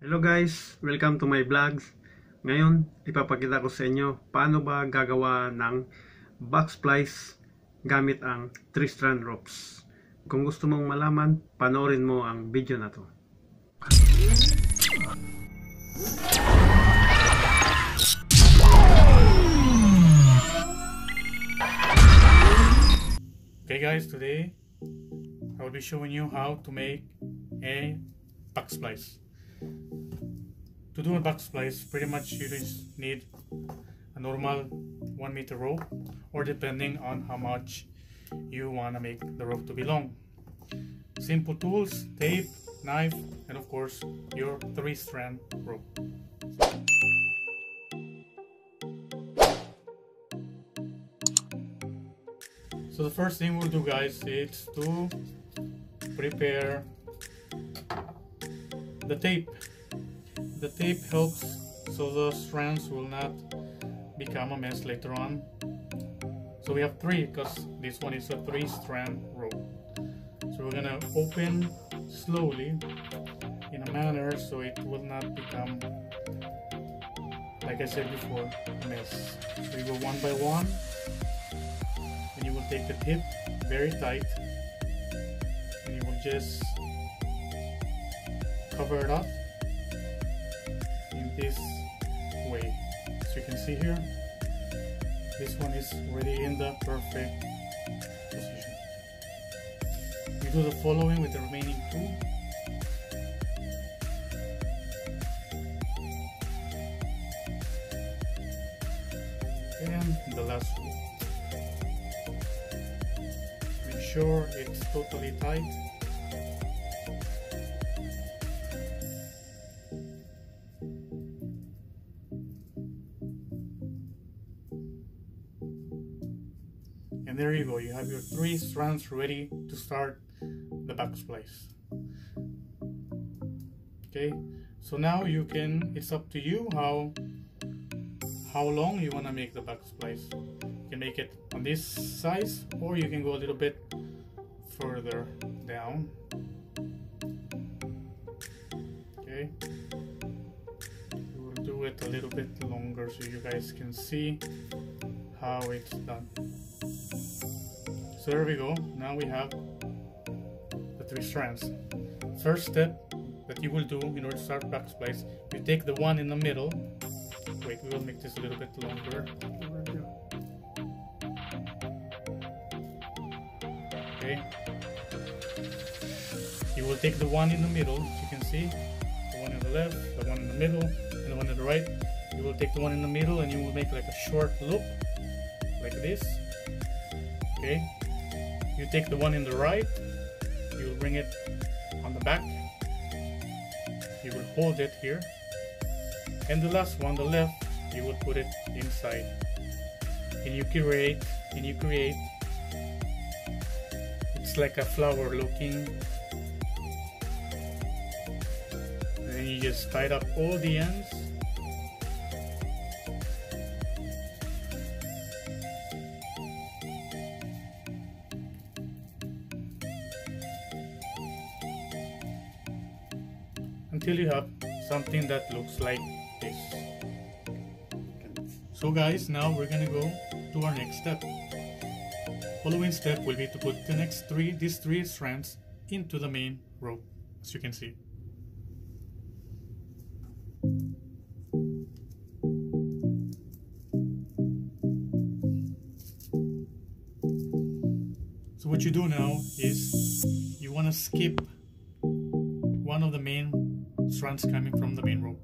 Hello guys! Welcome to my vlogs. Ngayon, ipapakita ko sa inyo paano ba gagawa ng box splice gamit ang 3-strand ropes. Kung gusto mong malaman, panoorin mo ang video na to. Okay guys, today I will be showing you how to make a back splice. To do a back splice, pretty much you just need a normal 1 meter rope or depending on how much you want to make the rope to be long. Simple tools, tape, knife, and of course your 3 strand rope. So the first thing we'll do guys is to prepare the tape. The tape helps so the strands will not become a mess later on. So we have three because this one is a three strand rope. So we're gonna open slowly in a manner so it will not become like I said before mess. So we go one by one and you will take the tip very tight and you will just cover it up this way. As you can see here this one is already in the perfect position. You do the following with the remaining two. And the last one. Make sure it's totally tight there you go. You have your three strands ready to start the back splice okay? So now you can it's up to you how how long you want to make the back splice you can make it on this size or you can go a little bit further down. Okay? We'll do it a little bit longer so you guys can see how it's done so there we go. Now we have the three strands. First step that you will do in order to start back splice you take the one in the middle. Wait we will make this a little bit longer. Okay. You will take the one in the middle as you can see. The one on the left the one in the middle and the one on the right. You will take the one in the middle and you will make like a short loop like this. Okay you take the one in the right you bring it on the back you will hold it here and the last one the left you will put it inside. And you create and you create. It's like a flower looking. And then you just tied up all the ends until you have something that looks like this. So guys now we're gonna go to our next step. Following step will be to put the next three these three strands into the main rope as you can see. So what you do now is you want to skip one of the main strands coming from the main rope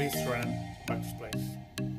please run backspace.